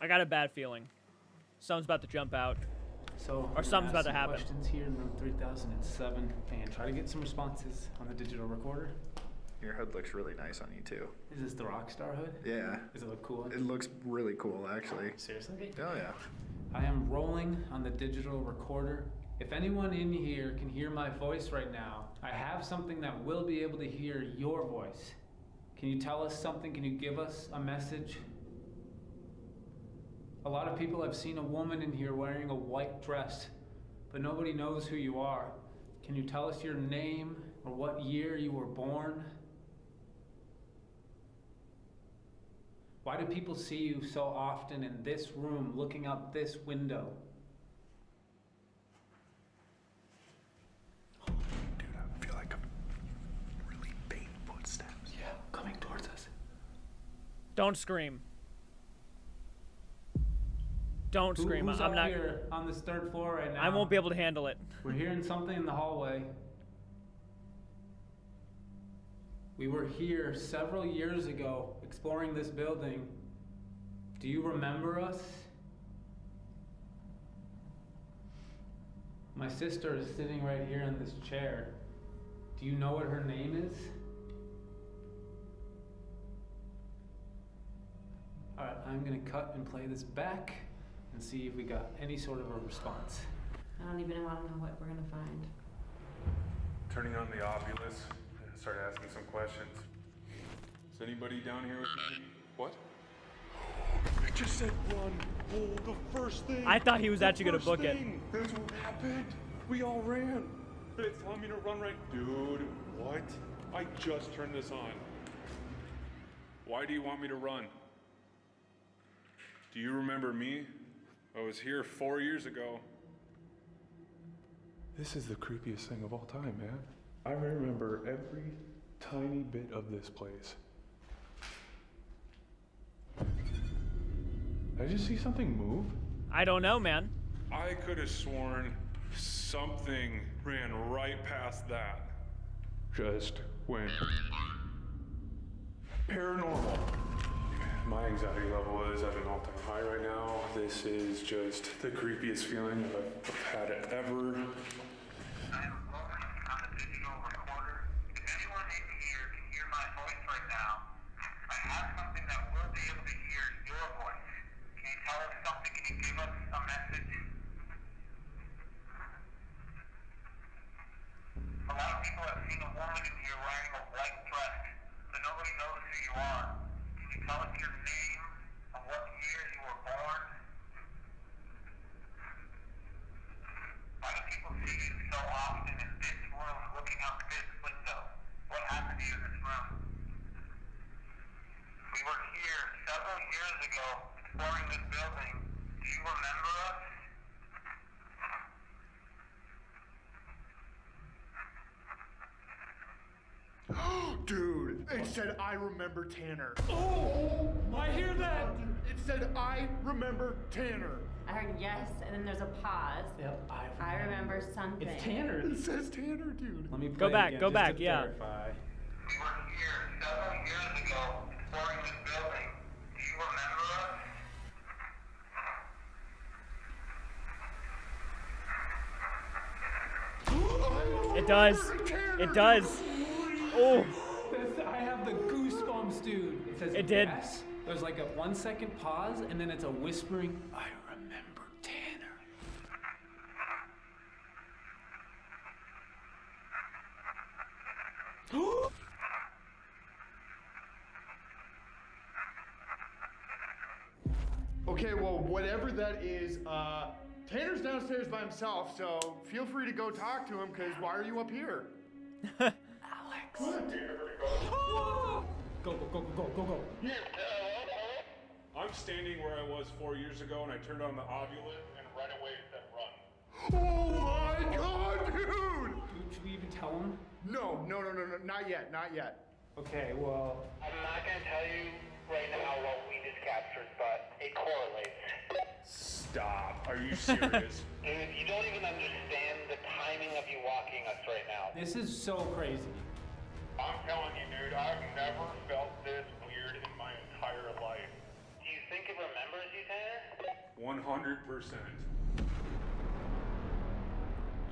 Speaker 1: I got a bad feeling. Something's about to jump out.
Speaker 2: So,
Speaker 1: Or something's about to
Speaker 2: ask some
Speaker 1: happen.
Speaker 2: Questions here in room 3007 and try to get some responses on the digital recorder.
Speaker 6: Your hood looks really nice on you too.
Speaker 2: Is this the Rockstar hood?
Speaker 6: Yeah.
Speaker 2: Does it look cool?
Speaker 6: It looks really cool, actually.
Speaker 2: Seriously?
Speaker 6: Oh yeah.
Speaker 2: I am rolling on the digital recorder. If anyone in here can hear my voice right now, I have something that will be able to hear your voice. Can you tell us something? Can you give us a message? A lot of people have seen a woman in here wearing a white dress, but nobody knows who you are. Can you tell us your name or what year you were born? Why do people see you so often in this room looking out this window?
Speaker 6: Dude, I feel like I'm really faint footsteps.
Speaker 2: Yeah, coming towards us.
Speaker 1: Don't scream. Don't
Speaker 2: Who-
Speaker 1: scream. I'm not.
Speaker 2: here on this third floor right now.
Speaker 1: I won't be able to handle it.
Speaker 2: We're hearing something in the hallway. We were here several years ago exploring this building. Do you remember us? My sister is sitting right here in this chair. Do you know what her name is? Alright, I'm gonna cut and play this back and see if we got any sort of a response.
Speaker 3: I don't even want to know what we're gonna find.
Speaker 4: Turning on the Ovilus and start asking some questions. Is anybody down here with me? What?
Speaker 11: It just said run. Oh, the first thing.
Speaker 1: I thought he was actually gonna
Speaker 11: first
Speaker 1: book it.
Speaker 11: That's what happened. We all ran. It's telling me to run right. Dude, what? I just turned this on.
Speaker 4: Why do you want me to run? Do you remember me? I was here four years ago.
Speaker 11: This is the creepiest thing of all time, man. I remember every tiny bit of this place. Did I just see something move?
Speaker 1: I don't know, man.
Speaker 4: I could have sworn something ran right past that.
Speaker 11: Just went paranormal. My anxiety level is at an all-time high right now. This is just the creepiest feeling I've I've had ever.
Speaker 12: Dude, it said I remember Tanner.
Speaker 2: Oh, I hear that.
Speaker 12: It said I remember Tanner.
Speaker 3: I heard yes, and then there's a pause.
Speaker 2: Yep, I
Speaker 3: I remember something.
Speaker 2: It's Tanner.
Speaker 12: It says Tanner, dude.
Speaker 2: Let me
Speaker 1: Go back,
Speaker 2: again
Speaker 1: go
Speaker 2: just
Speaker 1: back,
Speaker 2: to
Speaker 1: yeah.
Speaker 2: verify.
Speaker 1: It does. It does.
Speaker 2: It
Speaker 1: did.
Speaker 2: yes. There's like a one second pause, and then it's a whispering. I remember Tanner. <gasps>
Speaker 12: Okay, well, whatever that is, uh, Tanner's downstairs by himself, so feel free to go talk to him, because why are you up here? <laughs>
Speaker 2: Alex. Go go go go go go go.
Speaker 4: I'm standing where I was four years ago and I turned on the Ovilus and right away it said run.
Speaker 12: Oh my god, dude!
Speaker 2: Should we even tell him?
Speaker 12: No, no, no, no, no, not yet, not yet.
Speaker 2: Okay, well,
Speaker 13: I'm not gonna tell you right now what we just captured, but it correlates.
Speaker 4: Stop. Are you serious? <laughs>
Speaker 13: Dude, you don't even understand the timing of you walking us right now.
Speaker 2: this is so crazy.
Speaker 4: I'm telling you, dude, I've never felt this weird in my entire life.
Speaker 13: Do you think it remembers you, Tanner?
Speaker 4: 100%.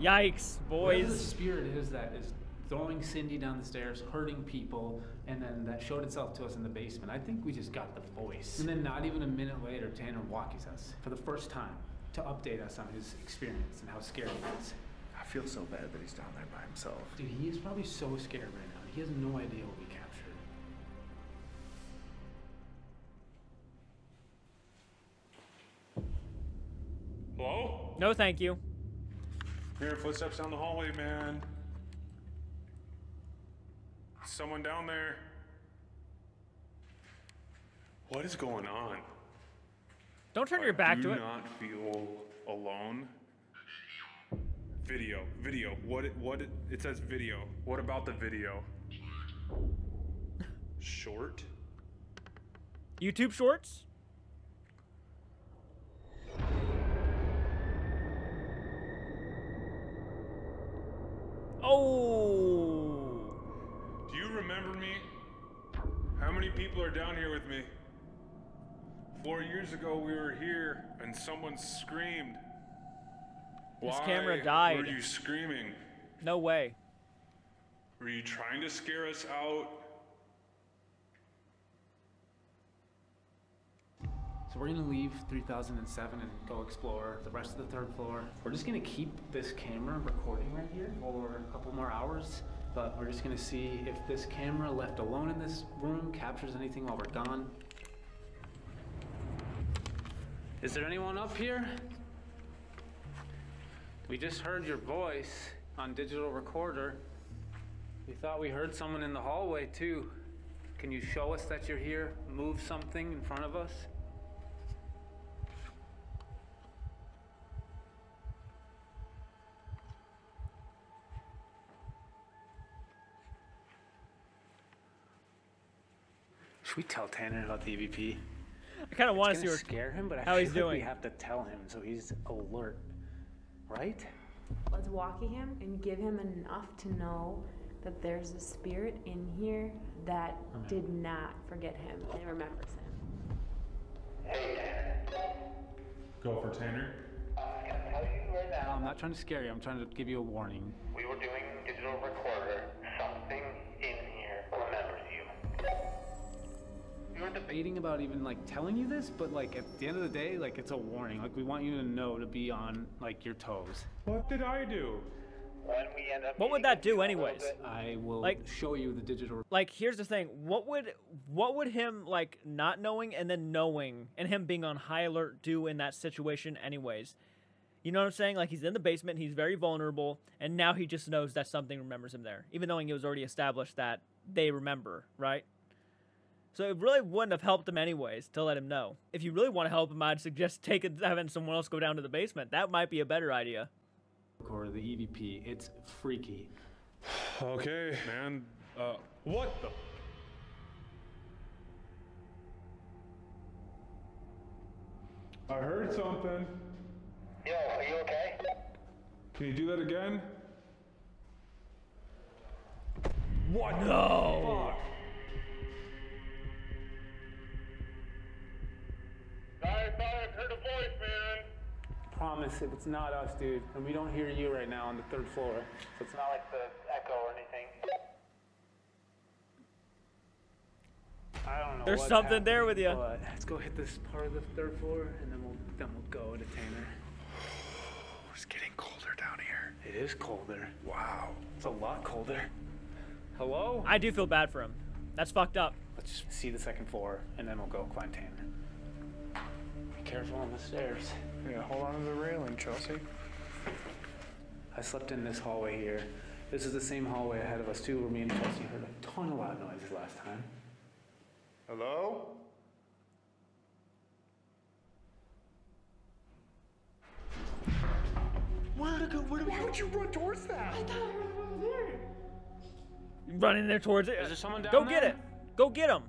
Speaker 1: yikes,
Speaker 2: Whatever the spirit is that is throwing Cindy down the stairs, hurting people, and then that showed itself to us in the basement. I think we just got the voice. And then not even a minute later, Tanner walkies us for the first time to update us on his experience and how scary it is.
Speaker 6: I feel so bad that he's down there by himself.
Speaker 2: Dude, he is probably so scared right now. He has no idea what we captured.
Speaker 4: Hello?
Speaker 1: No, thank you.
Speaker 4: Hearing footsteps down the hallway, man. Someone down there. What is going on?
Speaker 1: Don't turn your back to it.
Speaker 4: Do not feel alone. Video, video. What? It, what? It, it says video. What about the video? Short.
Speaker 1: YouTube Shorts. Oh.
Speaker 4: Do you remember me? How many people are down here with me? Four years ago, we were here and someone screamed.
Speaker 1: This
Speaker 4: Why
Speaker 1: camera died.
Speaker 4: Were you screaming?
Speaker 1: No way.
Speaker 4: Were you trying to scare us out?
Speaker 2: So we're gonna leave 3007 and go explore the rest of the third floor. We're just gonna keep this camera recording right here for a couple more hours, but we're just gonna see if this camera left alone in this room captures anything while we're gone. Is there anyone up here? We just heard your voice on digital recorder. We thought we heard someone in the hallway too. Can you show us that you're here? Move something in front of us? Should we tell Tanner about the EVP?
Speaker 1: I kind of want to see
Speaker 2: gonna scare him, but I
Speaker 1: how
Speaker 2: feel
Speaker 1: he's
Speaker 2: like
Speaker 1: doing.
Speaker 2: we have to tell him so he's alert, right?
Speaker 3: Let's walkie him and give him enough to know that there's a spirit in here that did not forget him and remembers him.
Speaker 4: Hey, Go for Tanner.
Speaker 2: No, I'm not trying to scare you. I'm trying to give you a warning.
Speaker 13: We were doing digital recorder. Something in here remembers you.
Speaker 2: We were debating about even like telling you this, but like at the end of the day, like it's a warning. Like we want you to know to be on like your toes.
Speaker 4: What did I do?
Speaker 13: When we end up
Speaker 1: What would that do, anyways?
Speaker 2: I will
Speaker 1: Like-
Speaker 2: show you the digital.
Speaker 1: Like, here's the thing. What would what would him like not knowing and then knowing and him being on high alert do in that situation, anyways? You know what I'm saying? Like he's in the basement, he's very vulnerable, and now he just knows that something remembers him there, even though it was already established that they remember, right? So it really wouldn't have helped him anyways to let him know. If you really want to help him, I'd suggest <laughs> taking having someone else go down to the basement. That might be a better idea.
Speaker 2: Recorder, the EVP. It's freaky.
Speaker 4: Okay, man. Uh, what the? I heard something.
Speaker 13: Yo, are you okay?
Speaker 4: Can you do that again?
Speaker 1: What? No.
Speaker 13: I thought I heard a voice, man.
Speaker 2: Promise, if it's not us, dude, and we don't hear you right now on the third floor, so it's
Speaker 13: Not like the echo or anything.
Speaker 2: I don't know.
Speaker 1: There's
Speaker 2: what's
Speaker 1: something there with
Speaker 2: you. Let's go hit this part of the third floor, and then we'll then we'll go to Tanner.
Speaker 6: It's getting colder down here.
Speaker 2: It is colder.
Speaker 6: Wow.
Speaker 2: It's a lot colder. Hello?
Speaker 1: I do feel bad for him. That's fucked up.
Speaker 2: Let's see the second floor, and then we'll go find Tanner. Be careful on the stairs.
Speaker 6: Yeah, hold on to the railing, Chelsea.
Speaker 2: I slept in this hallway here. This is the same hallway ahead of us too, where me and Chelsea heard a ton of loud noises last time.
Speaker 12: Hello?
Speaker 6: Where to go? Where to, why would you run towards that? I thought I was there.
Speaker 1: Running there towards it.
Speaker 2: Is there someone down
Speaker 1: Go get it. Go get him.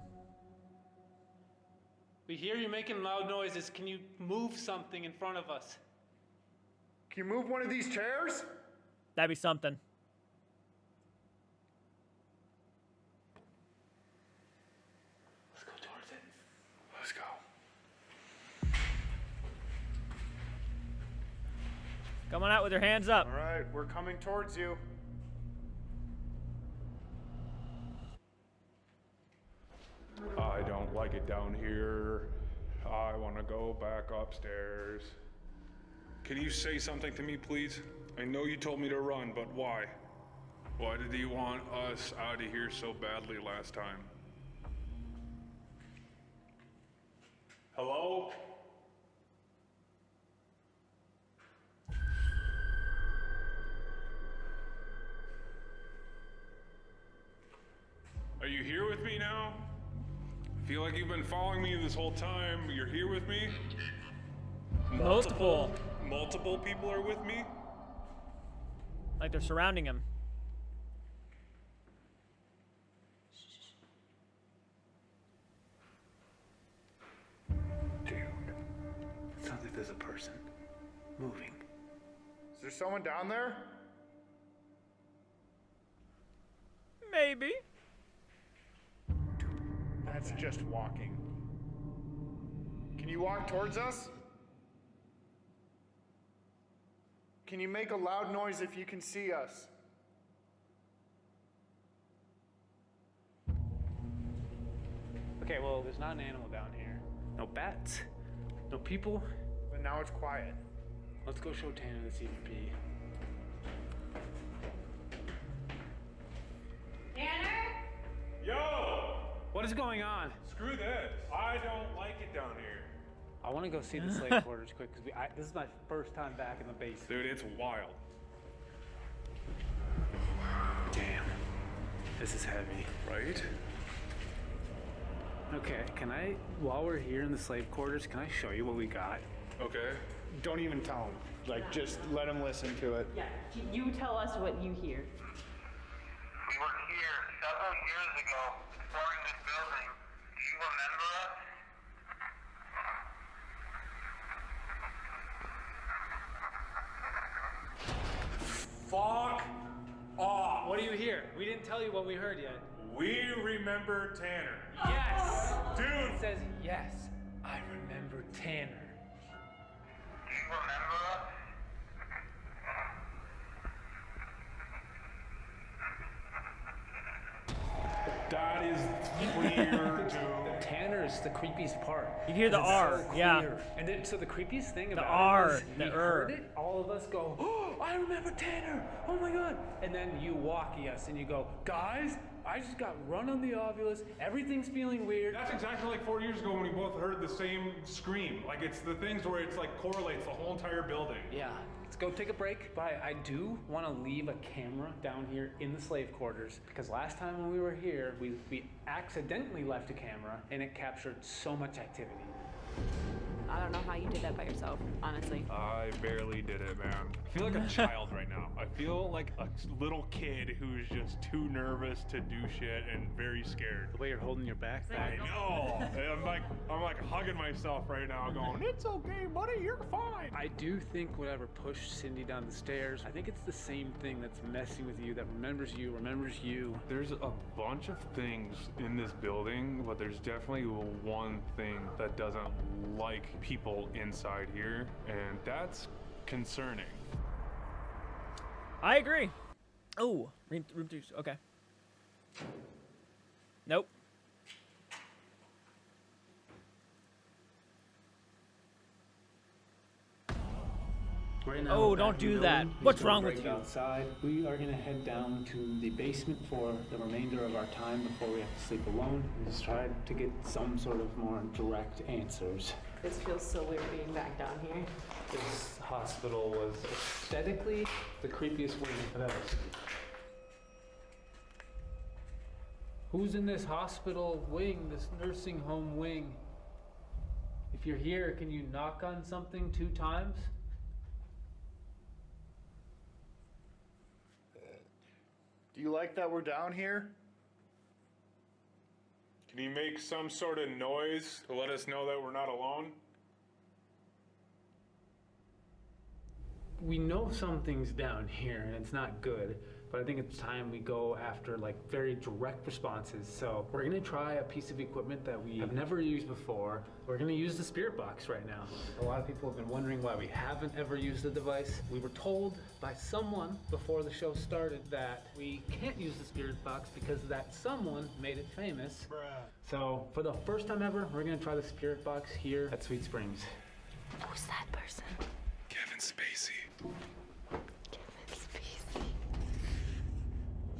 Speaker 2: We hear you making loud noises. Can you move something in front of us?
Speaker 12: Can you move one of these chairs?
Speaker 1: That'd be something.
Speaker 2: Let's go towards it.
Speaker 6: Let's go.
Speaker 1: Come on out with your hands up.
Speaker 12: All right, we're coming towards you.
Speaker 4: I don't like it down here. I want to go back upstairs. Can you say something to me, please? I know you told me to run, but why? Why did you want us out of here so badly last time? Hello? Are you here with me now? I feel like you've been following me this whole time. You're here with me?
Speaker 1: Multiple.
Speaker 4: Multiple people are with me?
Speaker 1: Like they're surrounding him.
Speaker 2: Dude, it sounds like there's a person moving.
Speaker 6: Is there someone down there?
Speaker 1: Maybe.
Speaker 6: That's just walking. Can you walk towards us? Can you make a loud noise if you can see us?
Speaker 2: Okay, well, there's not an animal down here. No bats, no people.
Speaker 6: But now it's quiet.
Speaker 2: Let's go show Tanner the EVP. Tanner!
Speaker 4: Yo!
Speaker 2: What is going on?
Speaker 4: Screw this. I don't like it down here.
Speaker 2: I want to go see the slave <laughs> quarters quick because this is my first time back in the base.
Speaker 4: Dude, it's wild.
Speaker 2: Damn, this is heavy.
Speaker 4: Right?
Speaker 2: Okay, can I, while we're here in the slave quarters, can I show you what we got?
Speaker 4: Okay.
Speaker 6: Don't even tell him. Like, just let him listen to it.
Speaker 3: Yeah, you tell us what you hear.
Speaker 11: We were here several years ago, exploring this building. Do you remember us?
Speaker 4: Fuck off.
Speaker 2: What do you hear? We didn't tell you what we heard yet.
Speaker 4: We remember Tanner.
Speaker 2: Yes!
Speaker 4: Dude!
Speaker 2: It says, yes, I remember Tanner.
Speaker 11: Do you remember us?
Speaker 4: That is clear, <laughs> dude.
Speaker 2: Tanner is the creepiest part.
Speaker 1: You hear the
Speaker 2: It's
Speaker 1: R,
Speaker 2: so
Speaker 1: yeah.
Speaker 2: clear. And then, so the creepiest thing
Speaker 1: The
Speaker 2: about
Speaker 1: R,
Speaker 2: it is
Speaker 1: the
Speaker 2: we
Speaker 1: er.
Speaker 2: heard it, all of us go, oh, I remember Tanner. Oh my God. And then you walkie us and you go, guys, I just got run on the Ovilus. Everything's feeling weird.
Speaker 4: That's exactly like four years ago when we both heard the same scream. Like it's the things where it's like correlates the whole entire building.
Speaker 2: Yeah. Let's go take a break. But I, I do want to leave a camera down here in the slave quarters because last time when we were here, we, we accidentally left a camera and it captured so much activity.
Speaker 3: I don't know how you did that by yourself, honestly.
Speaker 4: I barely did it, man. I feel like a child right now. I feel like a little kid who's just too nervous to do shit and very scared.
Speaker 2: The way you're holding your back.
Speaker 4: I know. I'm like, I'm like hugging myself right now, going, "It's okay, buddy. You're fine."
Speaker 2: I do think whatever pushed Cindy down the stairs, I think it's the same thing that's messing with you, that remembers you, remembers you.
Speaker 4: There's a bunch of things in this building, but there's definitely one thing that doesn't like people inside here, and that's concerning.
Speaker 1: I agree. Oh, room, room two. Okay. Nope.
Speaker 2: Right now,
Speaker 1: Oh, don't do that. What's wrong with you?
Speaker 2: Outside, we are gonna head down to the basement for the remainder of our time before we have to sleep alone. We just try to get some sort of more direct answers.
Speaker 3: This feels so weird being back down here.
Speaker 2: This hospital was aesthetically the creepiest wing I've ever seen. Who's in this hospital wing, this nursing home wing? If you're here, can you knock on something two times?
Speaker 6: Uh, do you like that we're down here?
Speaker 4: Can you make some sort of noise to let us know that we're not alone?
Speaker 2: We know something's down here and it's not good, but but I think it's time we go after like very direct responses. So we're gonna try a piece of equipment that we have never used before. We're gonna use the spirit box right now. A lot of people have been wondering why we haven't ever used the device. We were told by someone before the show started that we can't use the spirit box because that someone made it famous. So for the first time ever, we're gonna try the spirit box here at Sweet Springs.
Speaker 3: Who's that person?
Speaker 11: Kevin Spacey.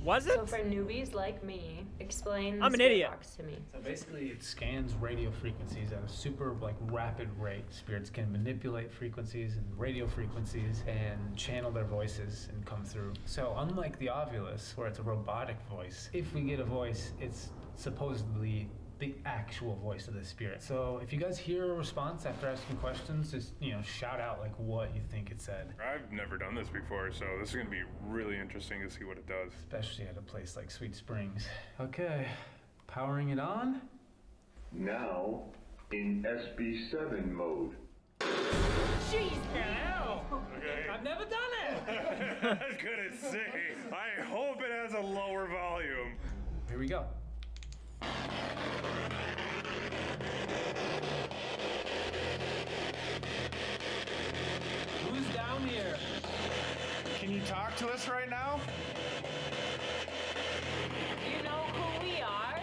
Speaker 1: Was it?
Speaker 3: So for newbies like me, explain the
Speaker 1: I'm an idiot.
Speaker 3: box to me.
Speaker 2: So basically, it scans radio frequencies at a super like rapid rate. Spirits can manipulate frequencies and radio frequencies and channel their voices and come through. So unlike the Ovilus, where it's a robotic voice, if we get a voice, it's supposedly the actual voice of the spirit. So if you guys hear a response after asking questions, just you know shout out like what you think it said.
Speaker 11: I've never done this before, so this is gonna be really interesting to see what it does.
Speaker 2: Especially at a place like Sweet Springs. Okay, powering it on.
Speaker 14: Now in SB7 mode.
Speaker 2: Jeez, hell! I've never done it. <laughs>
Speaker 11: I was gonna say, I hope it has a lower volume.
Speaker 2: Here we go. Who's down here?
Speaker 12: Can you talk to us right now?
Speaker 3: You know who we are?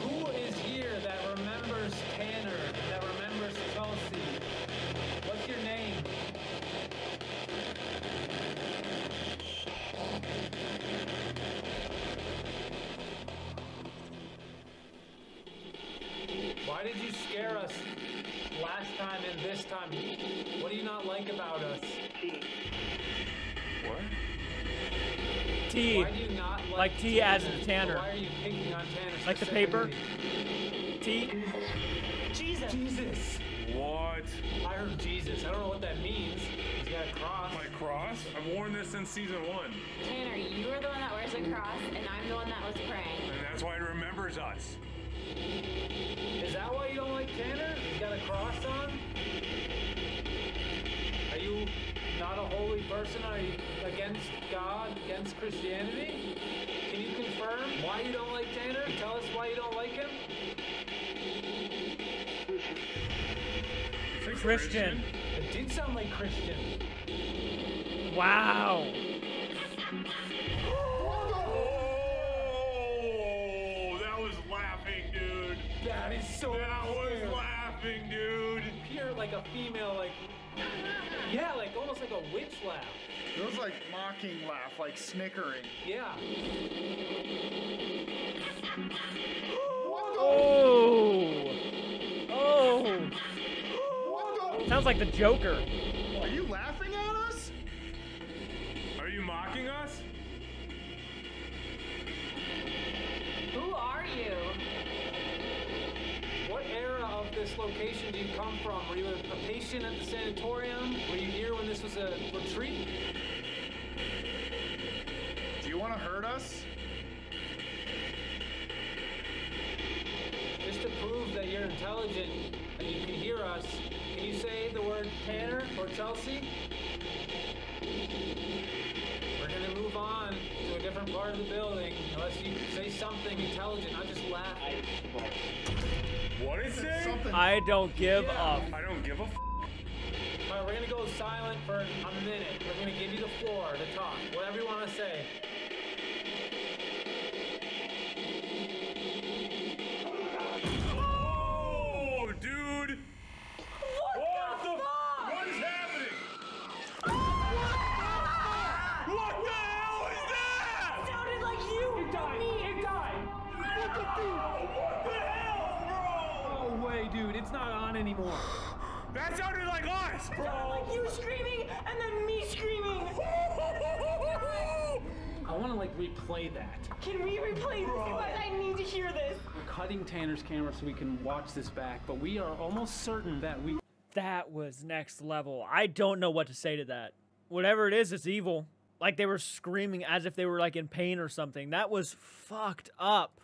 Speaker 2: Who is here that remembers Tanner, that remembers Chelsea? What's your name? Why did you scare us last time and this time? What do you not like about us?
Speaker 11: What?
Speaker 1: T.
Speaker 2: Why do you not like,
Speaker 1: Like T as in Tanner.
Speaker 2: Why are you picking on Tanner?
Speaker 1: Like the paper?
Speaker 2: specifically?
Speaker 1: T.
Speaker 3: Jesus.
Speaker 2: Jesus.
Speaker 11: What?
Speaker 2: I heard Jesus. I don't know what that means. He's got a cross.
Speaker 11: My cross? I've worn this since season one,
Speaker 3: Tanner, you were the one that wears a cross, and I'm the one that was praying.
Speaker 11: and that's why it remembers us.
Speaker 2: Is that why you don't like Tanner? He's got a cross on? Are you not a holy person? Are you against God, against Christianity? Can you confirm why you don't like Tanner? Tell us why you don't like him.
Speaker 1: Christian.
Speaker 2: It did sound like Christian.
Speaker 1: Wow.
Speaker 11: That
Speaker 2: is so
Speaker 11: That was
Speaker 2: unfair.
Speaker 11: laughing, dude.
Speaker 2: Pure like a female, like <laughs> yeah, like almost like a witch laugh.
Speaker 12: It was like mocking laugh, like snickering.
Speaker 2: Yeah.
Speaker 1: Oh. Oh. Sounds like the Joker.
Speaker 12: Are you laughing at us?
Speaker 11: Are you mocking us?
Speaker 3: Who are you?
Speaker 2: What era of this location do you come from? Were you a, a patient at the sanatorium? Were you here when this was a retreat?
Speaker 12: Do you want to hurt us?
Speaker 2: Just to prove that you're intelligent and you can hear us, can you say the word Tanner or Chelsea? We're gonna move on to a different part of the building unless you say something intelligent, not just laugh.
Speaker 11: What is it?
Speaker 12: Something.
Speaker 1: I don't give
Speaker 2: Yeah.
Speaker 11: I don't give a f.
Speaker 2: All right, we're gonna go silent for a minute. We're gonna give you the floor to talk, whatever you want to say. Replay that.
Speaker 3: Can we replay this? Guys, I need to hear this.
Speaker 2: We're cutting Tanner's camera so we can watch this back, but we are almost certain that we
Speaker 1: That was next level. I don't know what to say to that. Whatever it is, it's evil. Like they were screaming as if they were like in pain or something. That was fucked up.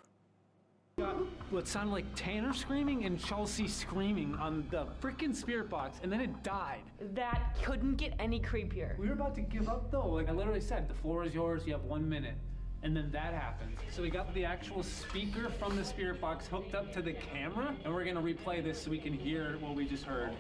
Speaker 2: Got what sounded like Tanner screaming and Chelsea screaming on the freaking spirit box, and then it died.
Speaker 3: That couldn't get any creepier.
Speaker 2: We were about to give up though. Like I literally said, the floor is yours. You have one minute. And then that happened. So we got the actual speaker from the spirit box hooked up to the camera, and we're gonna replay this so we can hear what we just heard.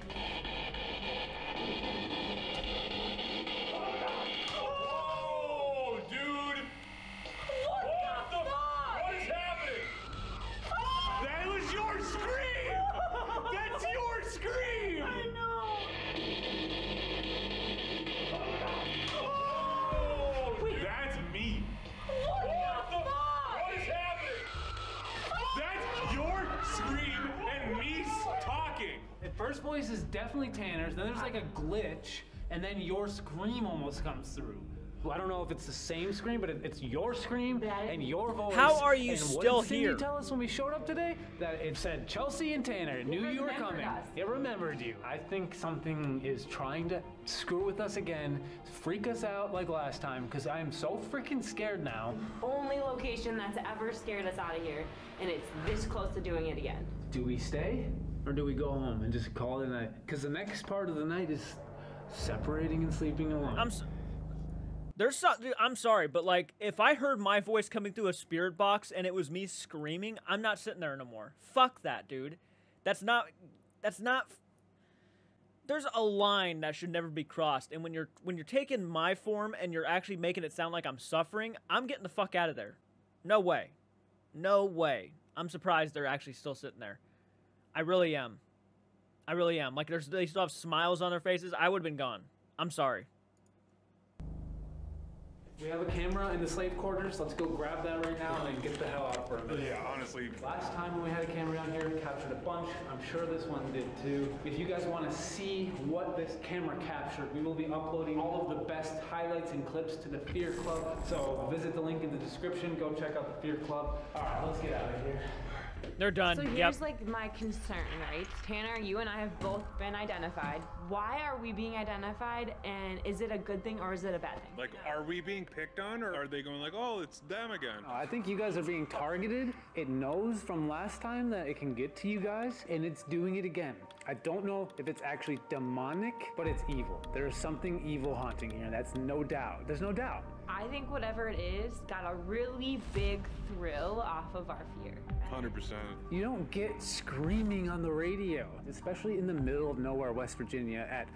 Speaker 2: First voice is definitely Tanner's, then there's like a glitch, and then your scream almost comes through. Well, I don't know if it's the same scream, but it's your scream and your voice.
Speaker 1: How are you
Speaker 2: and what
Speaker 1: still
Speaker 2: did Cindy
Speaker 1: here?
Speaker 2: tell us when we showed up today that it said Chelsea and Tanner knew you were coming.
Speaker 3: us.
Speaker 2: It remembered you. I think something is trying to screw with us again, freak us out like last time, because I am so freaking scared now.
Speaker 3: Only location that's ever scared us out of here, and it's this close to doing it again.
Speaker 2: Do we stay or do we go home and just call it a night? Because the next part of the night is separating and sleeping alone.
Speaker 1: I'm. s there's so, dude, I'm sorry, but like if I heard my voice coming through a spirit box and it was me screaming, I'm not sitting there no more. Fuck that, dude. That's not. That's not. There's a line that should never be crossed, and when you're when you're taking my form and you're actually making it sound like I'm suffering, I'm getting the fuck out of there. No way. No way. I'm surprised they're actually still sitting there. I really am. I really am. Like there's they still have smiles on their faces. I would have been gone. I'm sorry.
Speaker 2: We have a camera in the slave quarters. Let's go grab that right now and get the hell out for a minute.
Speaker 11: Yeah, honestly.
Speaker 2: Last time when we had a camera down here, we captured a bunch. I'm sure this one did too. If you guys want to see what this camera captured, we will be uploading all of the best highlights and clips to the Fear Club. So visit the link in the description. Go check out the Fear Club. All right, let's get out of here.
Speaker 1: They're done.
Speaker 3: So
Speaker 1: yep.
Speaker 3: here's like my concern, right? Tanner, you and I have both been identified. Why are we being identified, and is it a good thing or is it a bad thing?
Speaker 11: Like, are we being picked on, or are they going like, oh, it's them again?
Speaker 2: Uh, I think you guys are being targeted. It knows from last time that it can get to you guys, and it's doing it again. I don't know if it's actually demonic, but it's evil. There's something evil haunting here. That's no doubt. There's no doubt.
Speaker 3: I think whatever it is got a really big thrill off of our fear.
Speaker 11: 100%.
Speaker 2: You don't get screaming on the radio, especially in the middle of nowhere, West Virginia, at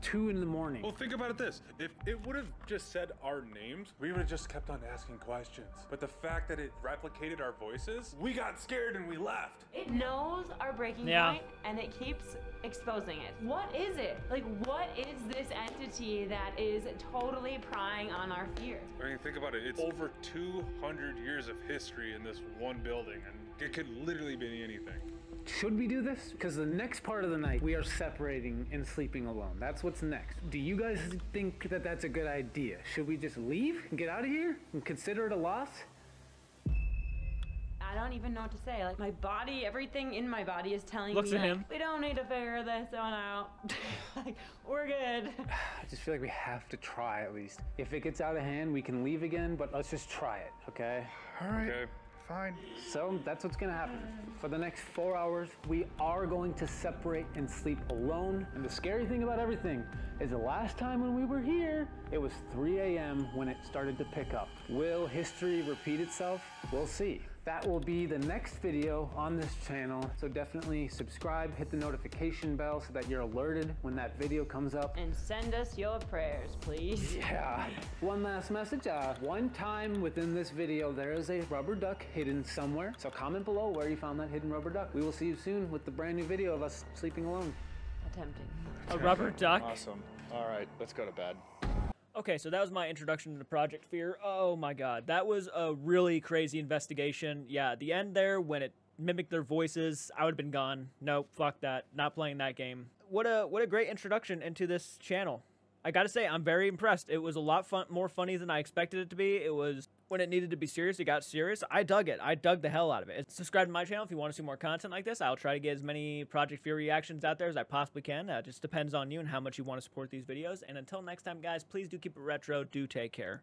Speaker 2: two in the morning.
Speaker 11: Well, think about it this. If it would have just said our names, we would have just kept on asking questions. But the fact that it replicated our voices, we got scared and we left.
Speaker 3: It knows our breaking
Speaker 11: Yeah.
Speaker 3: point and it keeps exposing it. What is it? Like, what is this entity that is totally prying on our fear?
Speaker 11: I mean, think about it. It's over 200 years of history in this one building, and it could literally be anything.
Speaker 2: Should we do this? Because the next part of the night, we are separating and sleeping alone. That's what's next. Do you guys think that that's a good idea? Should we just leave and get out of here and consider it a loss?
Speaker 3: I don't even know what to say. Like, my body, everything in my body is telling
Speaker 2: Looks
Speaker 3: me,
Speaker 2: at
Speaker 3: like,
Speaker 2: him.
Speaker 3: we don't need to figure this one out. <laughs> like, we're good. <sighs>
Speaker 2: I just feel like we have to try at least. If it gets out of hand, we can leave again, but let's just try it, okay?
Speaker 6: All right.
Speaker 11: Okay.
Speaker 6: Fine.
Speaker 2: So that's what's gonna happen. For the next four hours, we are going to separate and sleep alone. And the scary thing about everything is the last time when we were here, it was 3 a.m. when it started to pick up. Will history repeat itself? We'll see. That will be the next video on this channel. So definitely subscribe, hit the notification bell so that you're alerted when that video comes up.
Speaker 3: And send us your prayers, please. <laughs>
Speaker 2: Yeah. One last message. Uh, one time within this video, there is a rubber duck hidden somewhere. So comment below where you found that hidden rubber duck. We will see you soon with the brand new video of us sleeping alone.
Speaker 3: Attempting.
Speaker 1: A rubber duck?
Speaker 6: Awesome. All right, let's go to bed.
Speaker 1: Okay, so that was my introduction to Project Fear. Oh my god, that was a really crazy investigation. Yeah, the end there, when it mimicked their voices, I would have been gone. Nope, fuck that. Not playing that game. What a what a great introduction into this channel. I gotta say, I'm very impressed. It was a lot fun, more funny than I expected it to be. It was when it needed to be serious, it got serious. I dug it. I dug the hell out of it. Subscribe to my channel if you want to see more content like this. I'll try to get as many Project Fear reactions out there as I possibly can. Uh, just depends on you and how much you want to support these videos. And until next time, guys, please do keep it retro. Do take care.